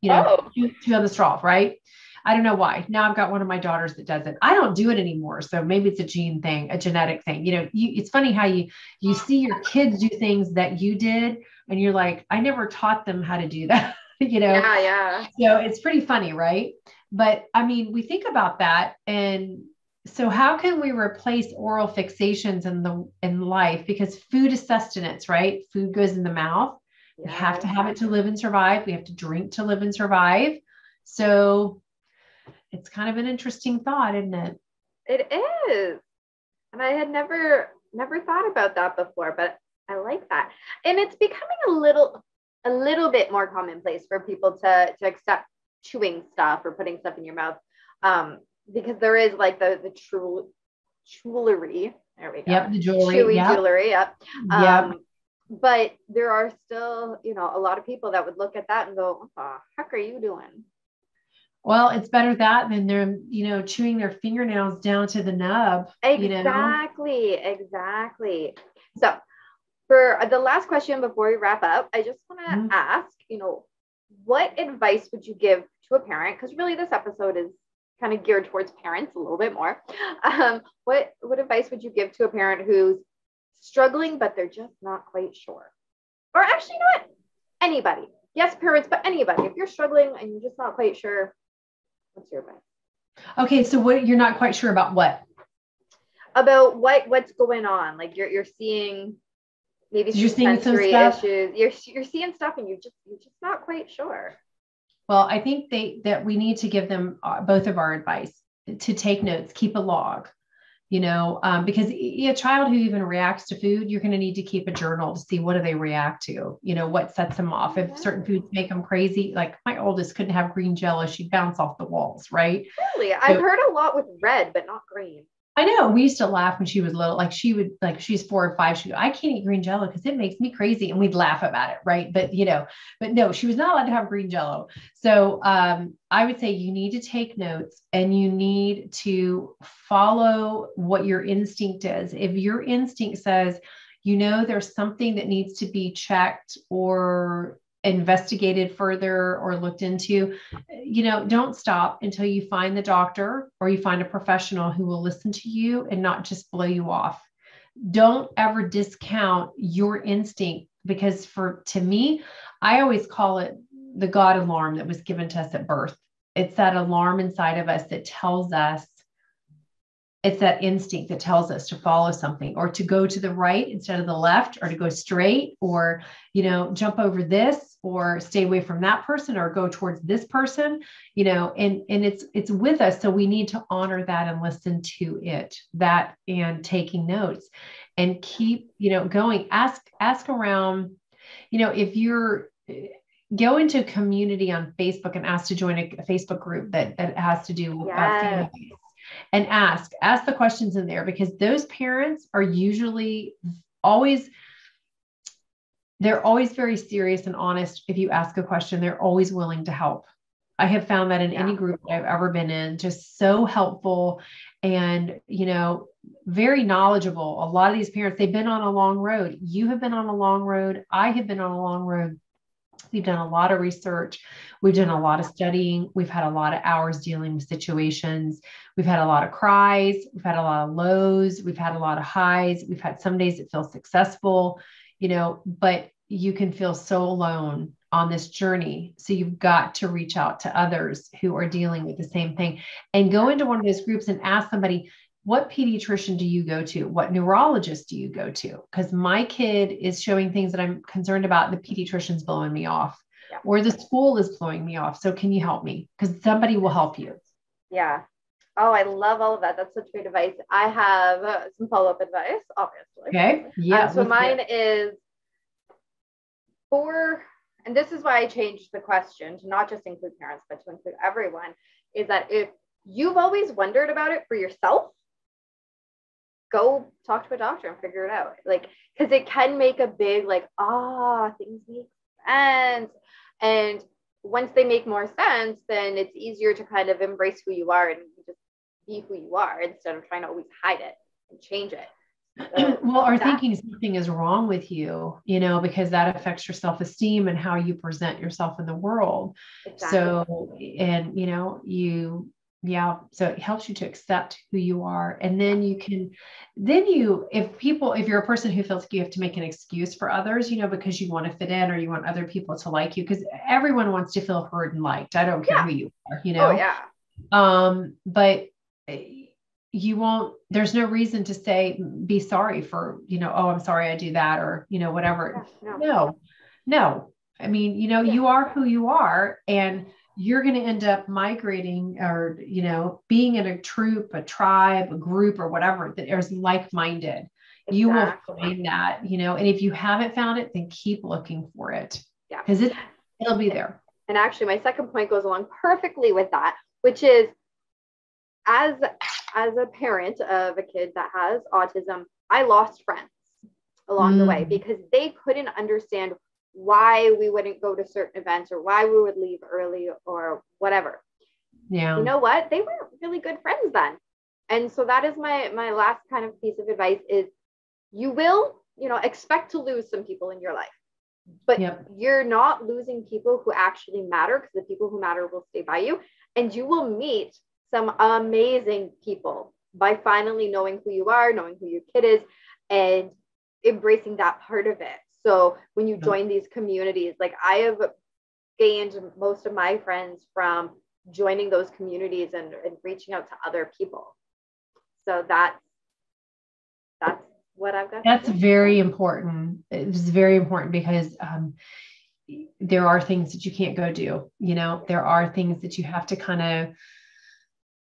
you know, oh. chew, chew on the straw, right? I don't know why. Now I've got one of my daughters that does it. I don't do it anymore. So maybe it's a gene thing, a genetic thing. You know, you, it's funny how you you see your kids do things that you did and you're like, I never taught them how to do that. <laughs> you know? Yeah, yeah. So it's pretty funny, right? But I mean, we think about that and so how can we replace oral fixations in the in life because food is sustenance right food goes in the mouth we have to have it to live and survive we have to drink to live and survive so it's kind of an interesting thought, isn't it? It is. And I had never never thought about that before, but I like that. And it's becoming a little a little bit more commonplace for people to to accept chewing stuff or putting stuff in your mouth. Um, because there is like the the chew jewelry. There we go. Yep, the jewelry. Chewy yep. jewelry. Yep. Um, yep. But there are still, you know, a lot of people that would look at that and go, "What the heck are you doing?" Well, it's better that than they're, you know, chewing their fingernails down to the nub. Exactly, you know? exactly. So for the last question before we wrap up, I just want to Mhm. ask, you know, what advice would you give to a parent? Because really, this episode is kind of geared towards parents a little bit more. <laughs> Um, what what advice would you give to a parent who's struggling but they're just not quite sure? Or actually, not anybody. Yes, parents, but anybody. If you're struggling and you're just not quite sure, what's your advice Okay, so what you're not quite sure about what? about what what's going on? Like you're you're seeing maybe You're seeing some stuff? issues. You're you're seeing stuff and you're just you're just not quite sure. Well, I think they that we need to give them uh, both of our advice to take notes, keep a log, you know, um, because a child who even reacts to food, you're going to need to keep a journal to see what do they react to, you know, what sets them off. If certain foods make them crazy, like my oldest couldn't have green jello, she'd bounce off the walls, right? Really, I've heard a lot with red, but not green. I know we used to laugh when she was little. Like she would, like she's four or five. She, go, I can't eat green jello because it makes me crazy, and we'd laugh about it, right? But you know, but no, she was not allowed to have green jello. So um, I would say you need to take notes and you need to follow what your instinct is. If your instinct says, you know, there's something that needs to be checked or investigated further or looked into, you know, don't stop until you find the doctor or you find a professional who will listen to you and not just blow you off. Don't ever discount your instinct because for to me, I always call it the God alarm that was given to us at birth. It's that alarm inside of us that tells us it's that instinct that tells us to follow something or to go to the right instead of the left or to go straight or you know jump over this or stay away from that person or go towards this person you know and and it's it's with us so we need to honor that and listen to it that and taking notes and keep you know going ask ask around you know if you're go into a community on facebook and ask to join a, facebook group that that has to do with Yes. And ask ask the questions in there because those parents are usually always they're always very serious and honest. If you ask a question they're always willing to help. I have found that in any group that i've ever been in just so helpful and you know very knowledgeable. A lot of these parents they've been on a long road. You have been on a long road. I have been on a long road We've done a lot of research. We've done a lot of studying. We've had a lot of hours dealing with situations. We've had a lot of cries. We've had a lot of lows. We've had a lot of highs. We've had some days that feel successful, you know, but you can feel so alone on this journey. So you've got to reach out to others who are dealing with the same thing and go into one of those groups and ask somebody, what pediatrician do you go to? What neurologist do you go to? Because my kid is showing things that I'm concerned about. and The pediatrician's blowing me off, Yeah. or the school is blowing me off. So can you help me? Because somebody will help you. Yeah. Oh, I love all of that. That's such great advice. I have some follow up advice, obviously. Okay. Yeah. Um, so mine hear is for, and this is why I changed the question to not just include parents, but to include everyone, is that if you've always wondered about it for yourself, go talk to a doctor and figure it out. Like, because it can make a big, like, ah, things make sense. And once they make more sense, then it's easier to kind of embrace who you are and just be who you are instead of trying to always hide it and change it. <clears throat> So well, or thinking something is wrong with you, you know, because that affects your self esteem and how you present yourself in the world. Exactly. So, and you know, you, yeah, so it helps you to accept who you are. And then you can, then you, if people, if you're a person who feels like you have to make an excuse for others, you know, because you want to fit in or you want other people to like you, because everyone wants to feel heard and liked. I don't care Yeah. who you are, you know? oh yeah. um but eh, you won't there's no reason to say be sorry for you know oh i'm sorry i do that or you know whatever Yeah, no. no no i mean you know Yeah. you are who you are and you're going to end up migrating or you know being in a troop a tribe a group or whatever that is like-minded you will find that you know and if you haven't found it then keep looking for it Yeah. because it it'll be there And actually, my second point goes along perfectly with that, which is as as a parent of a kid that has autism, I lost friends along the way Mm. because they couldn't understand why we wouldn't go to certain events or why we would leave early or whatever. yeah You know what? They were really good friends then. And so that is my my last kind of piece of advice is you will you know, expect to lose some people in your life. But Yep. you're not losing people who actually matter because the people who matter will stay by you. And you will meet some amazing people by finally knowing who you are, knowing who your kid is, and embracing that part of it. So when you join these communities, like I have gained most of my friends from joining those communities and, and reaching out to other people. So that's that's what I've got. That's very important. It's very important because um, there are things that you can't go do. You know, there are things that you have to kind of,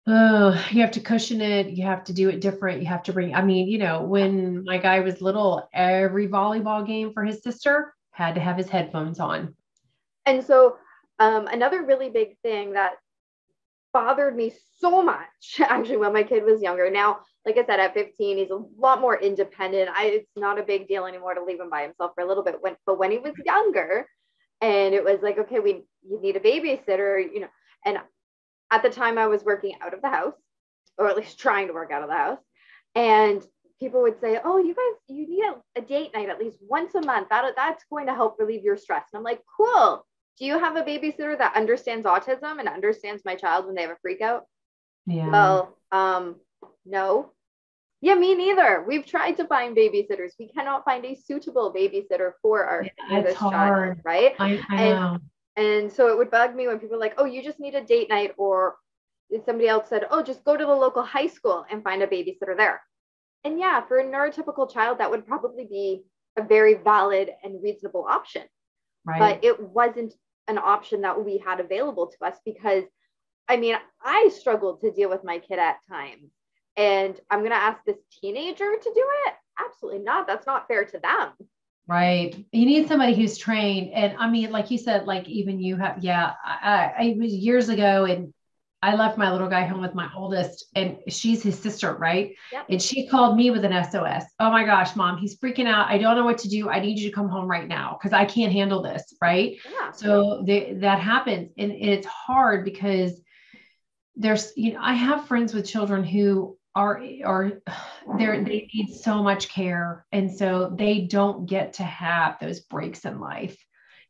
oh, you have to cushion it. You have to do it different. You have to bring, I mean, you know, when my guy was little, every volleyball game for his sister had to have his headphones on. And so um, another really big thing that bothered me so much <laughs> actually when my kid was younger. Now, like I said, at 15, he's a lot more independent. I it's not a big deal anymore to leave him by himself for a little bit. When but when he was younger, and it was like, okay, we you need a babysitter, you know, and at the time I was working out of the house, or at least trying to work out of the house. And people would say, Oh, you guys, you need a, a date night at least once a month. That, that's going to help relieve your stress. And I'm like, cool. Do you have a babysitter that understands autism and understands my child when they have a freak out? Yeah. Well, um, no. Yeah, me neither. We've tried to find babysitters. We cannot find a suitable babysitter for our Yeah, child, right? I, I and- know. And so it would bug me when people are like, oh, you just need a date night, or somebody else said, oh, just go to the local high school and find a babysitter there. And yeah, for a neurotypical child, that would probably be a very valid and reasonable option. Right. But it wasn't an option that we had available to us because I mean, I struggled to deal with my kid at times. And I'm going to ask this teenager to do it? Absolutely not. That's not fair to them. Right. You need somebody who's trained. And I mean, like you said, like even you have, yeah, I, I it was years ago and I left my little guy home with my oldest and she's his sister, right? Yep. And she called me with an SOS. Oh my gosh, mom, he's freaking out. I don't know what to do. I need you to come home right now because I can't handle this. Right. Yeah. So the, that happens. And it's hard because there's, you know, I have friends with children who are, are, they're, they need so much care. And so they don't get to have those breaks in life,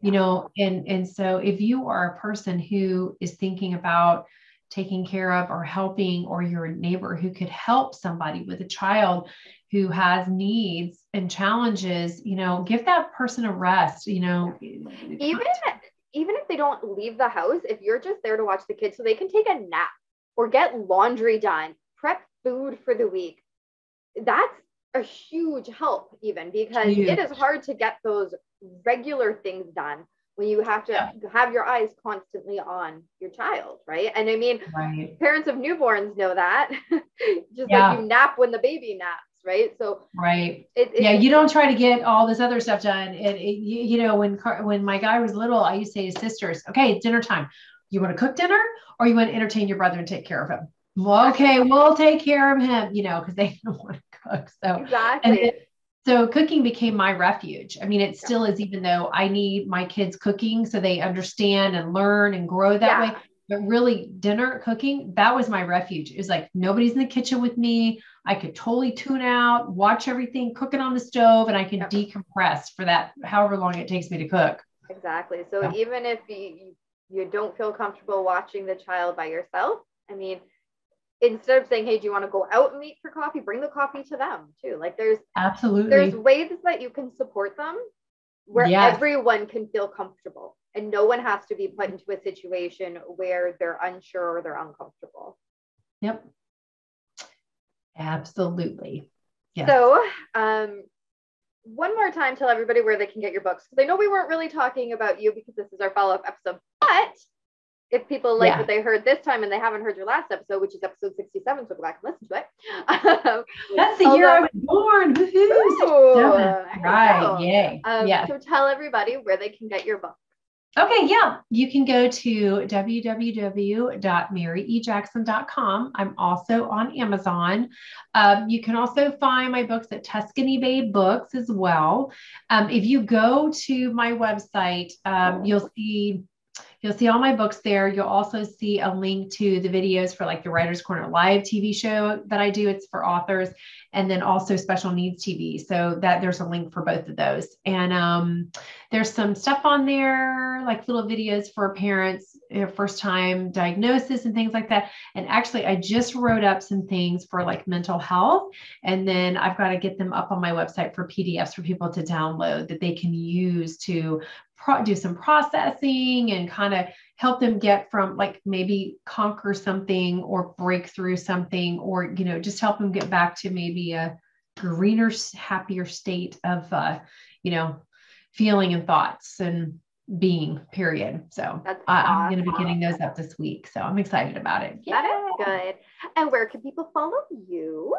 you know, and, and so if you are a person who is thinking about taking care of or helping, or you're neighbor who could help somebody with a child who has needs and challenges, you know, give that person a rest, you know, Even even if they don't leave the house, if you're just there to watch the kids so they can take a nap or get laundry done, prep food for the week, that's a huge help, even because it Huge. is hard to get those regular things done when you have to Yeah. have your eyes constantly on your child, right? And I mean, right, parents of newborns know that. <laughs> just Yeah. like you nap when the baby naps, right? So right. it, it yeah you don't try to get all this other stuff done and it, you, you know when Car- when my guy was little i used to say to his sisters okay it's dinner time you want to cook dinner or you want to entertain your brother and take care of him well okay we'll take care of him you know because they <laughs> don't want to cook so exactly. then, so cooking became my refuge i mean it still is even though i need my kids cooking so they understand and learn and grow that way but really dinner cooking that was my refuge it was like nobody's in the kitchen with me i could totally tune out watch everything cooking on the stove and i can Yep. decompress for that however long it takes me to cook Exactly. So Yeah. even if you, you don't feel comfortable watching the child by yourself, I mean, instead of saying, "Hey, do you want to go out and meet for coffee?" Bring the coffee to them too. Like there's absolutely there's ways that you can support them where Yes. everyone can feel comfortable and no one has to be put into a situation where they're unsure or they're uncomfortable. yep absolutely yes. So, um, one more time, tell everybody where they can get your books because I know we weren't really talking about you because this is our follow up episode. But if people like Yeah. what they heard this time and they haven't heard your last episode, which is episode 67, so go back and listen to it. <laughs> That's the year i was born Woohoo, Ooh, 67. right go. yay um, yes So tell everybody where they can get your book. Okay, yeah. You can go to www.maryejackson.com. I'm also on Amazon. Um, you can also find my books at Tuscany Bay Books as well. Um, if you go to my website, um, you'll see you'll see all my books there. You'll also see a link to the videos for like the Writers Corner live TV show that I do. It's for authors and then also special needs TV. So that there's a link for both of those. And um, there's some stuff on there, like little videos for parents, first time diagnosis and things like that. And actually, I just wrote up some things for like mental health. And then I've got to get them up on my website for PDFs for people to download that they can use to pro- do some processing and kind of help them get from like maybe conquer something or break through something or you know just help them get back to maybe a greener happier state of uh you know feeling and thoughts and being period. So I, am going to be getting those up this week so i'm excited about it. That is good. And where can people follow you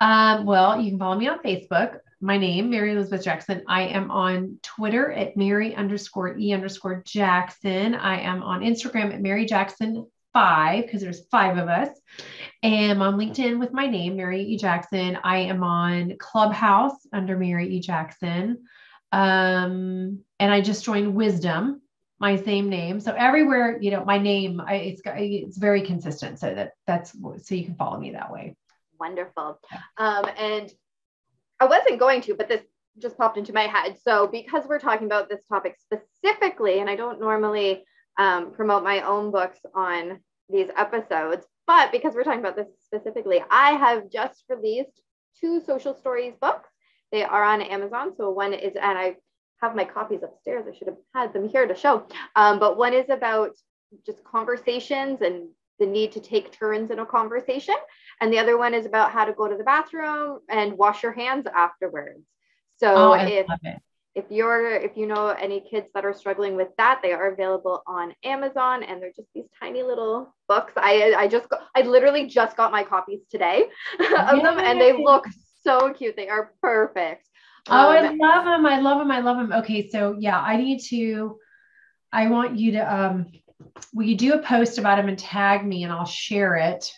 um, well, you can follow me on Facebook. My name, Mary Elizabeth Jackson. I am on Twitter at Mary underscore E underscore Jackson. I am on Instagram at Mary Jackson five because there's five of us. And I'm on LinkedIn with my name, Mary E. Jackson. I am on Clubhouse under Mary E. Jackson. Um, and I just joined Wisdom, my same name. So everywhere, you know, my name, I, it's it's very consistent. So that that's so you can follow me that way. Wonderful. Um, and I wasn't going to, but this just popped into my head. So, because we're talking about this topic specifically, and I don't normally um, promote my own books on these episodes, but because we're talking about this specifically, I have just released two social stories books. They are on Amazon. So, one is, and I have my copies upstairs. I should have had them here to show. Um, but one is about just conversations and the need to take turns in a conversation. And the other one is about how to go to the bathroom and wash your hands afterwards. So oh, if if you're if you know any kids that are struggling with that, they are available on Amazon and they're just these tiny little books. I I just got, I literally just got my copies today <laughs> of them and they look so cute. They are perfect. Oh, um, I love them. I love them. I love them. Okay, so yeah, I need to I want you to um will you do a post about them and tag me and I'll share it?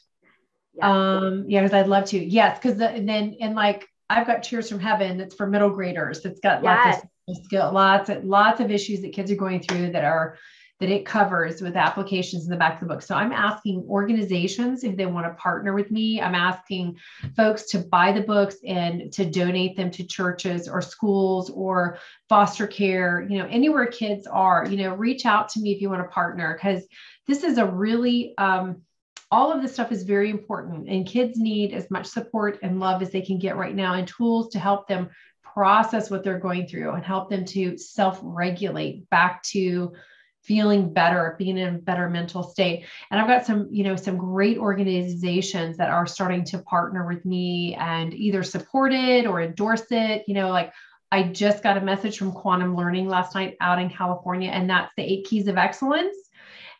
Yeah. Um, yeah, because I'd love to. Yes, because the, and then and like I've got Cheers from Heaven that's for middle graders. That's got yes. lots of skill, lots of lots of issues that kids are going through that are that it covers with applications in the back of the book. So I'm asking organizations if they want to partner with me. I'm asking folks to buy the books and to donate them to churches or schools or foster care, you know, anywhere kids are, you know, reach out to me if you want to partner because this is a really um, all of this stuff is very important and kids need as much support and love as they can get right now and tools to help them process what they're going through and help them to self-regulate back to feeling better being in a better mental state. And i've got some you know some great organizations that are starting to partner with me and either support it or endorse it. You know like i just got a message from quantum learning last night out in california and that's the eight keys of excellence.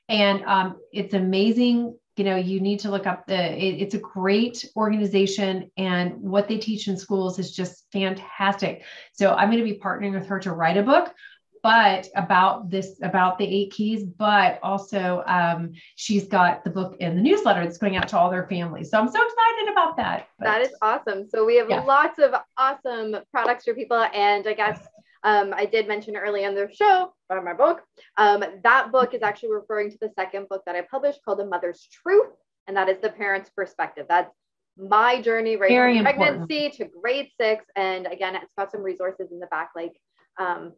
And um, it's amazing you know you need to look up the it, it's a great organization and what they teach in schools is just fantastic. So i'm going to be partnering with her to write a book but about this about the eight keys but also um, she's got the book in the newsletter that's going out to all their families. So i'm so excited about that but, that is awesome. So we have yeah. lots of awesome products for people and i guess um, I did mention early in the show about my book. Um, that book is actually referring to the second book that I published called The Mother's Truth, and that is the parent's perspective. That's my journey right Very from pregnancy to grade six. And again, it's got some resources in the back, like um,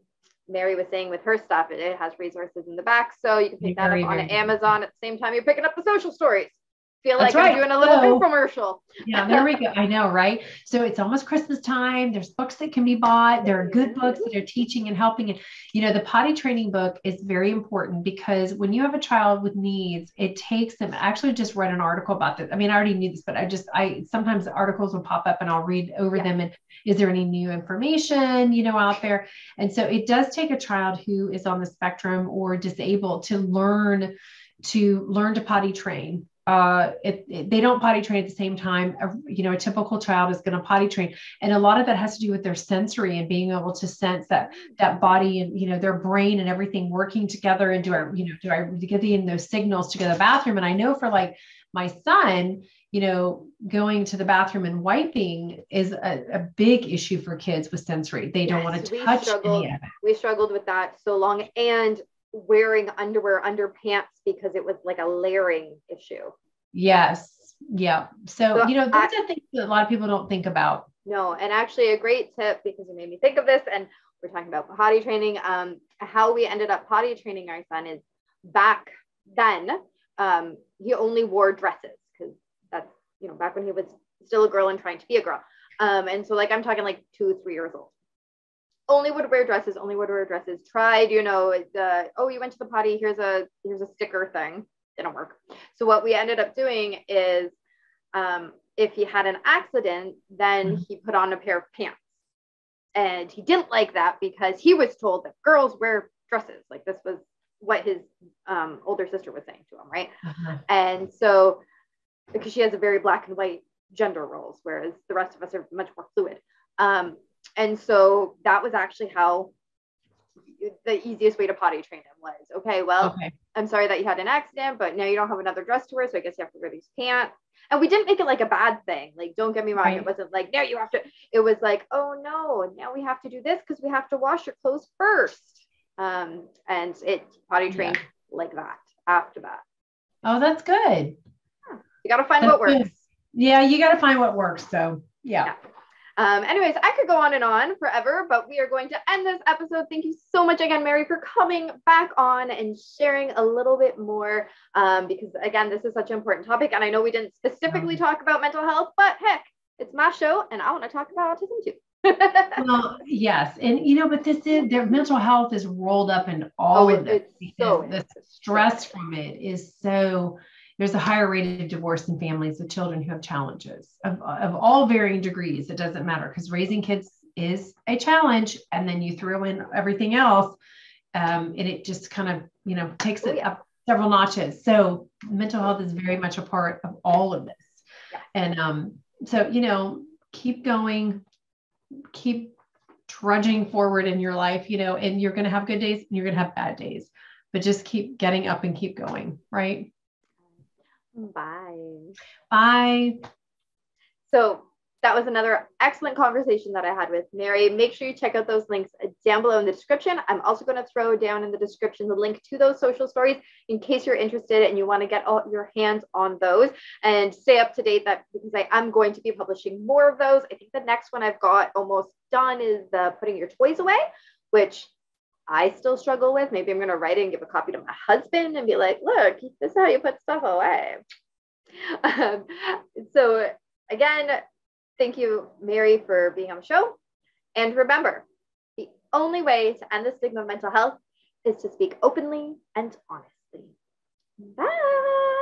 Mary was saying with her stuff, it, it, has resources in the back. So you can pick very, that up on Amazon at the same time you're picking up the social stories feel That's like right. I'm doing a little so, infomercial. yeah, there we <laughs> go. I know, right? So it's almost Christmas time. There's books that can be bought. There are good mm-hmm. books that are teaching and helping. And you know, the potty training book is very important because when you have a child with needs, it takes them. I actually just read an article about this. I mean, I already knew this, but I just I sometimes articles will pop up and I'll read over yeah. them and is there any new information, you know, out there? And so it does take a child who is on the spectrum or disabled to learn to learn to potty train uh, it, it, they don't potty train at the same time. A, you know, a typical child is going to potty train, and a lot of that has to do with their sensory and being able to sense that that body and you know their brain and everything working together. And do I, you know, do I get in those signals to go to the bathroom? And I know for like my son, you know, going to the bathroom and wiping is a, a big issue for kids with sensory. They don't want to touch struggled, any of it. We struggled with that so long, and wearing underwear under pants because it was like a layering issue. Yes. Yeah. So, so you know, those I, are things that a lot of people don't think about. No, and actually a great tip because you made me think of this and we're talking about potty training. Um, how we ended up potty training our son is back then, um, he only wore dresses because that's, you know, back when he was still a girl and trying to be a girl. Um, and so like I'm talking like two, three years old. Only would wear dresses, only would wear dresses. Tried, you know, the oh, you went to the potty, here's a here's a sticker thing. Didn't work. So what we ended up doing is um, if he had an accident, then mm-hmm. he put on a pair of pants. And he didn't like that because he was told that girls wear dresses. Like this was what his um, older sister was saying to him, right? Uh-huh. And so, because she has a very black and white gender roles, whereas the rest of us are much more fluid. Um, and so that was actually how the easiest way to potty train him was okay, well, okay. I'm sorry that you had an accident, but now you don't have another dress to wear. So I guess you have to wear these pants. And we didn't make it like a bad thing. Like, don't get me wrong. Right. It wasn't like, now you have to, it was like, oh no, now we have to do this because we have to wash your clothes first. Um, and it potty trained yeah. like that after that. Oh, that's good. You got to find that's what works. Good. Yeah, you got to find what works. So, yeah. yeah. Um, anyways, I could go on and on forever, but we are going to end this episode. Thank you so much again, Mary, for coming back on and sharing a little bit more. Um, because again, this is such an important topic. And I know we didn't specifically talk about mental health, but heck, it's my show and I want to talk about autism too. <laughs> well, yes. And you know, but this is their mental health is rolled up in all oh, of this. So the stress from it is so there's a higher rate of divorce in families with children who have challenges of, of all varying degrees. It doesn't matter because raising kids is a challenge. And then you throw in everything else, um, and it just kind of, you know, takes it up several notches. So mental health is very much a part of all of this. And um, so, you know, keep going, keep trudging forward in your life, you know, and you're going to have good days and you're going to have bad days, but just keep getting up and keep going, right? Bye. Bye. So that was another excellent conversation that I had with Mary. Make sure you check out those links down below in the description. I'm also going to throw down in the description the link to those social stories in case you're interested and you want to get all your hands on those and stay up to date that because I am going to be publishing more of those. I think the next one I've got almost done is the putting your toys away, which I still struggle with. Maybe I'm going to write it and give a copy to my husband and be like, look, this is how you put stuff away. Um, so, again, thank you, Mary, for being on the show. And remember, the only way to end the stigma of mental health is to speak openly and honestly. Bye.